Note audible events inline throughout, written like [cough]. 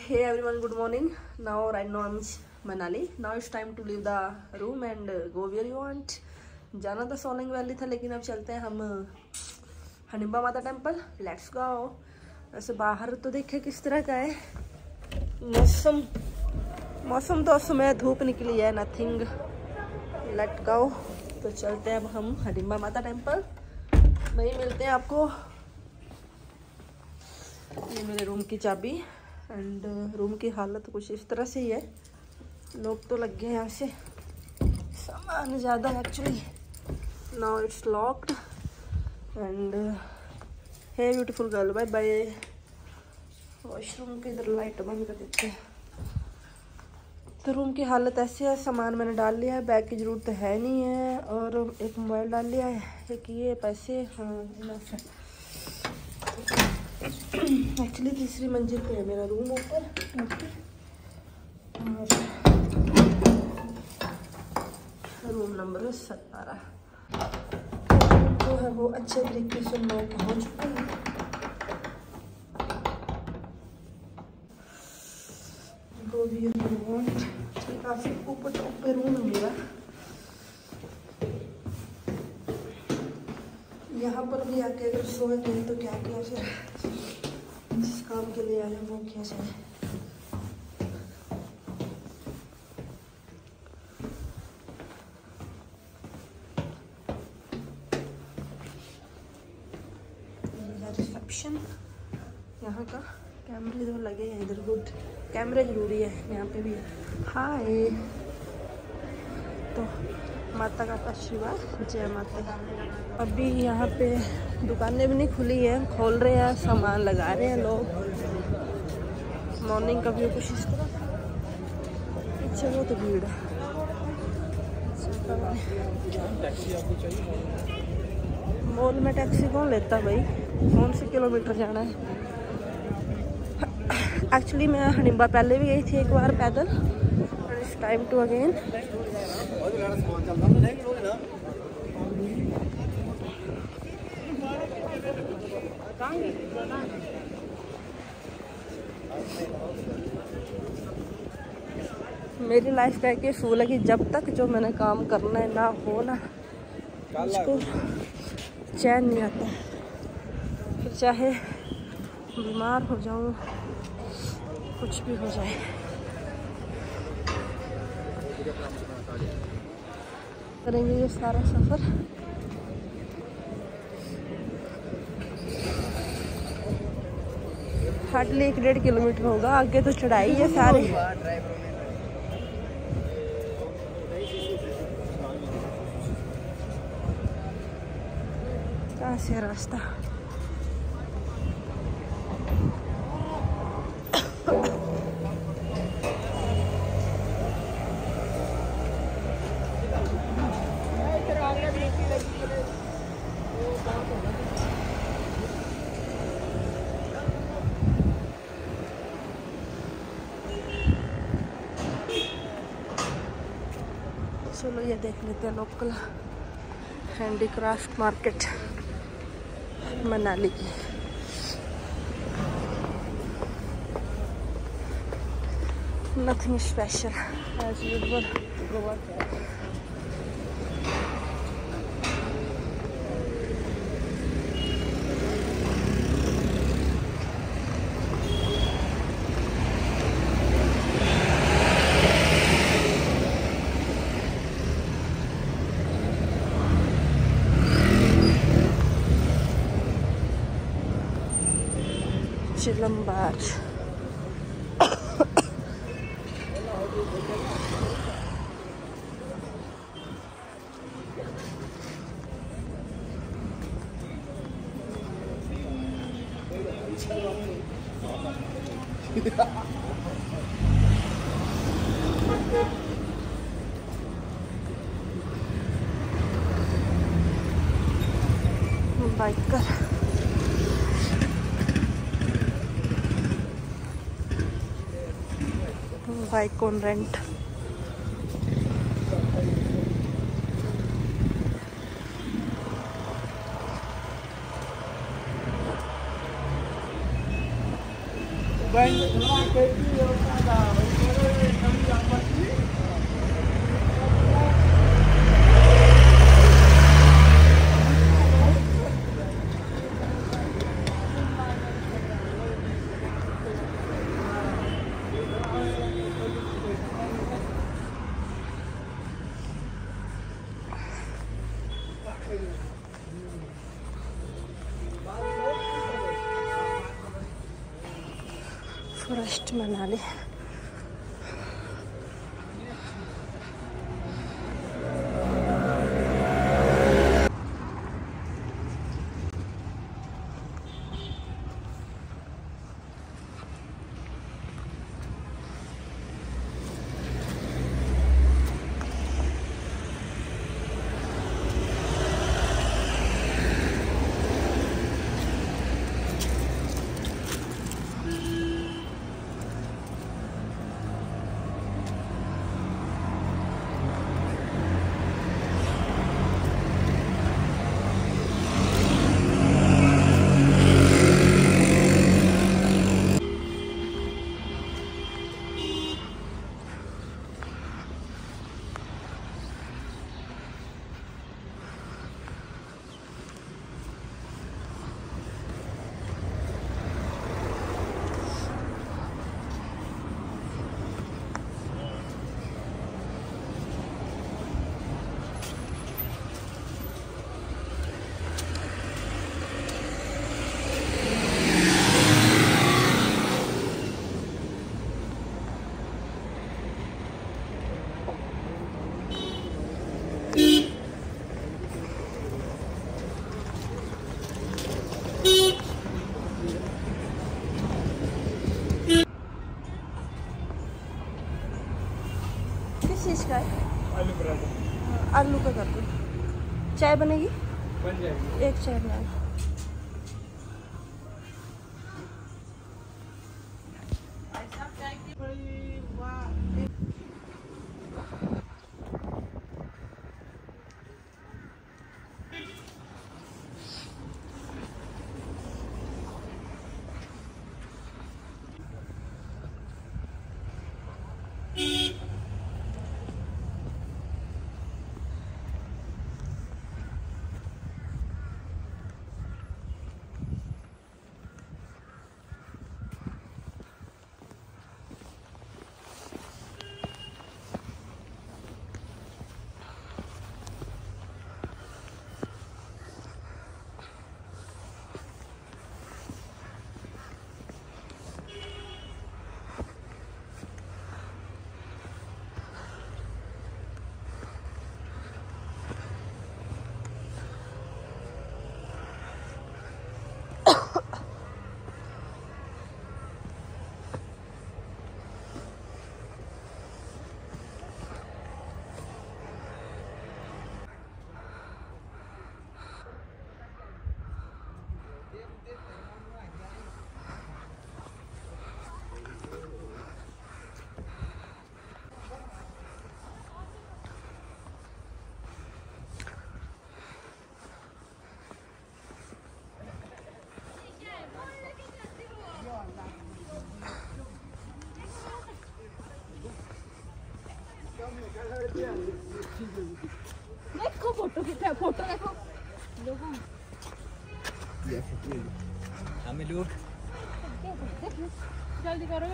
Hey everyone, good morning. Now right now I'm Manali. Now it's time to leave the room and uh, go where you want. जाना तो Solang valley था लेकिन अब चलते हैं हम हनिम्बा माता टेंपल लेट्स गो वैसे बाहर तो देखे किस तरह का है। मौसम मौसम तो समय धूप निकली है नथिंग लेट गो तो चलते हैं अब हम हनिम्बा माता टेंपल वहीं मिलते हैं आपको। ये मेरे रूम की चाबी। एंड रूम की हालत कुछ इस तरह से ही है। लोग तो लग गए यहाँ से। सामान ज़्यादा actually now it's locked and है beautiful girl bye bye washroom के इधर लाइट बंद कर देते हैं। तो रूम की हालत ऐसी है, सामान मैंने डाल लिया है बैग की ज़रूरत है नहीं है, और एक मोबाइल डाल लिया है, एक ये पैसे है। एक्चुअली तीसरी मंजिल पे है मेरा रूम ऊपर। और रूम नंबर है सतारह। जो है वो अच्छे तरीके से मैं पहुँच चुकी हूँ. काफ़ी ऊपर टॉप पे रूम है मेरा। यहाँ पर भी आके अगर सोए गए तो क्या किया फिर। के लिए आया वो किया जाए रिसेप्शन, यहाँ का। कैमरे तो लगे हैं इधर, गुड। कैमरे ज़रूरी है, यहाँ पे भी। हाय। तो माता का आशीर्वाद। जय माता अभी यहाँ पे दुकानें भी नहीं खुली है, खोल रहे हैं, सामान लगा रहे हैं लोग। मॉर्निंग का व्यू कुछ इस तरह। पीछे वो तो भीड़ है। मॉल में टैक्सी कौन लेता भाई? कौन से किलोमीटर जाना है? एक्चुअली मैं हनिम्बा पहले भी गई थी एक बार पैदल टाइम टू अगेन मेरी लाइफ का एक फूल है कि जब तक जो मैंने काम करना है, ना हो ना, उसको चैन नहीं आता फिर चाहे बीमार हो जाऊँ, कुछ भी हो जाए। करेंगे ये सारा सफ़र। हार्डली एक डेढ़ किलोमीटर होगा आगे तो चढ़ाई है सारे। कहाँ से रास्ता चलो ये देख लेते हैं लोकल हैंडीक्राफ्ट मार्केट मनाली की। Nothing special as usual Lambat. [laughs] 5 cone rent. Bueno, 去买哪里 किस चीज़ का है? आलू पराठा। आलू का कर दो चाय बनेगी? बन जाएगी। एक चाय बना दो। देखो फ़ोटो कितना फ़ोटो देखो लोगों हमें लोग जल्दी करो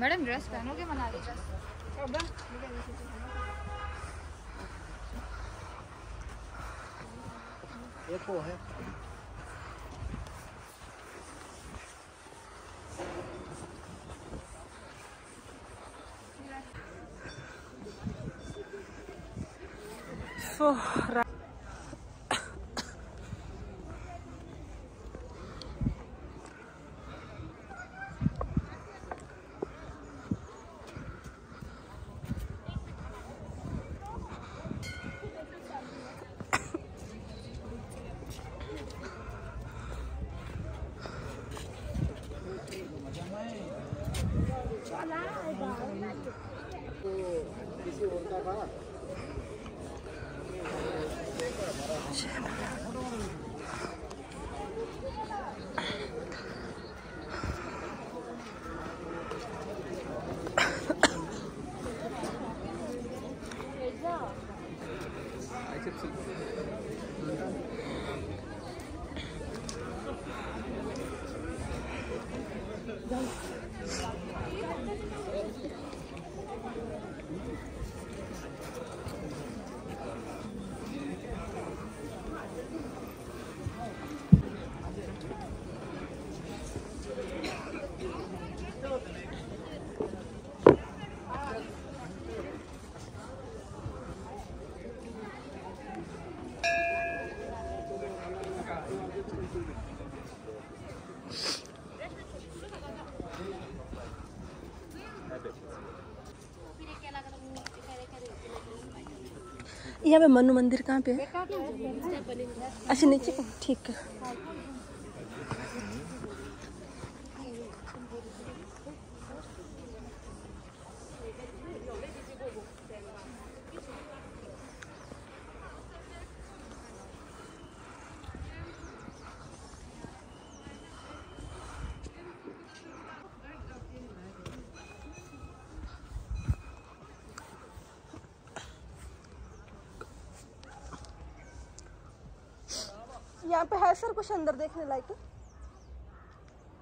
मैडम ड्रेस पहनोगे मनाली ड्रेस एक वो है। सो यहाँ पे मनु मंदिर कहाँ पे है? अच्छा नीचे ठीक है। यहाँ पे है सर कुछ अंदर देखने लायक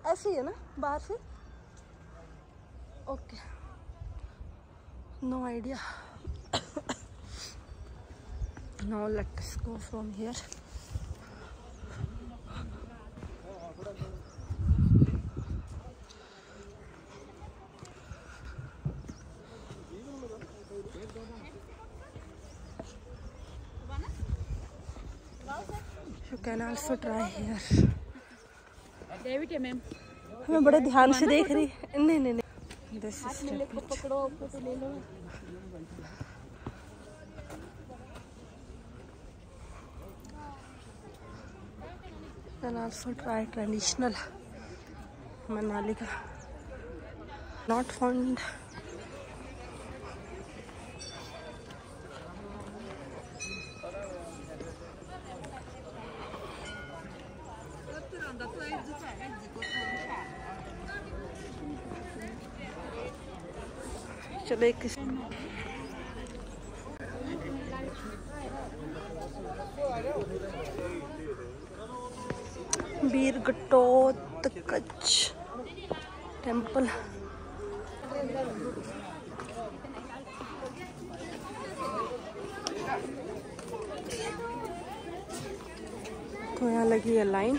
ऐसी है ना, बाहर से? Okay no idea no let's go from here. can also try here. David, ma'am. मैं बड़े ध्यान से देख रही नहीं नहीं नहीं। दिस इज़ ले पकड़ो फ़ोटो ले लो। Then also try traditional Manali का। नॉट फाउंड चलो एक वीर गटोत कच्छ टेंपल तो यहाँ लगी है लाइन।